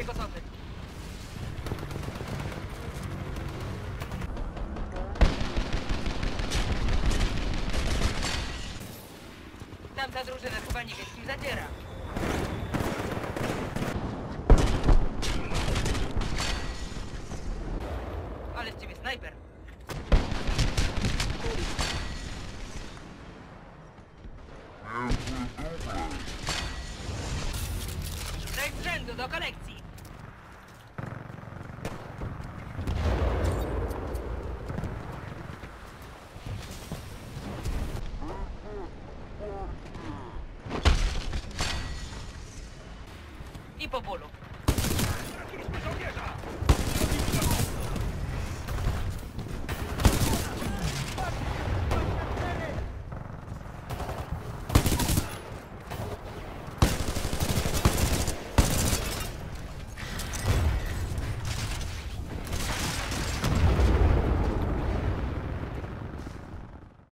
Zabiję go. Tamta drużyna chyba nie wie, z kim zadziera. Ale z ciebie snajper. Trzech do kolekcji. equipo